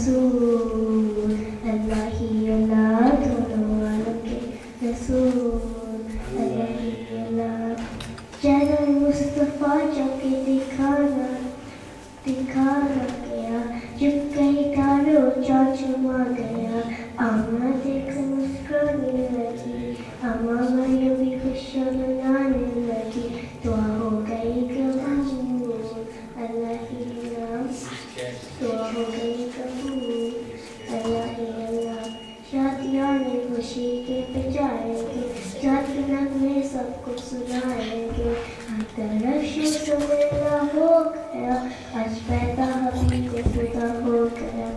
azul, and the. Kardeşim sınırla korkuyor, asbeta habibi suda korkuyor.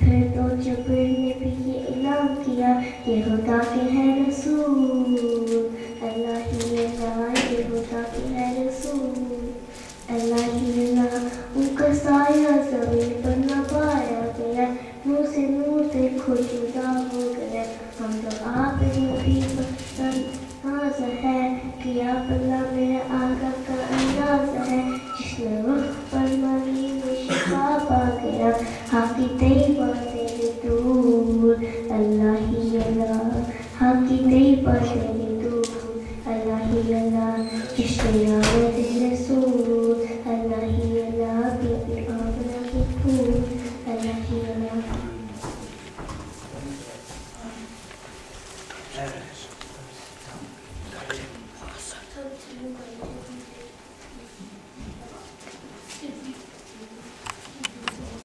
फिर तो जबर ने भी ये इनाम किया ये खुदा के है रसूल अल्लाह ही अल्लाह ये खुदा के है रसूल अल्लाह ही अल्लाह उनका साया किया बल्ला मेरे आका का अंदाज है जिसमें वो परमानी में शिफा पा गया। हाँ की तेरी बातें दूर, अल्लाह ही अल्लाह। हाँ की तेरी बातें दूर, अल्लाह ही अल्लाह जिसमें